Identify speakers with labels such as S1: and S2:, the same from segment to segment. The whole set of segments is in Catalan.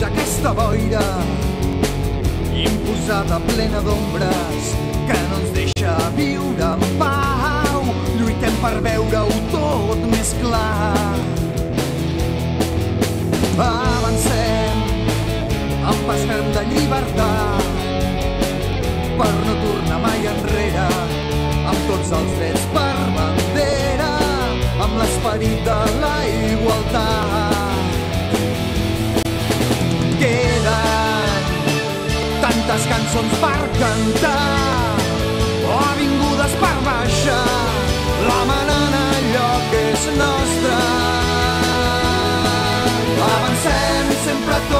S1: ja aquesta boira imposada plena d'ombres que no ens deixa viure en pau. Lluitem per veure-ho tot més clar. Avancem amb pas ferm de llibertat per no tornar mai enrere amb tots els drets per bandera amb l'esperit de la cançons per cantar avingudes per baixar la manant allò que és nostre. Avancem sempre tots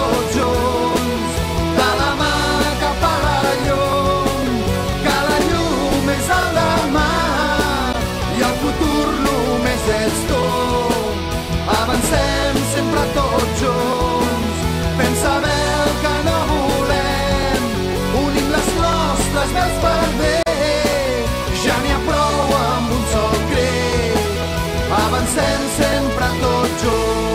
S1: sempre tot tots junts.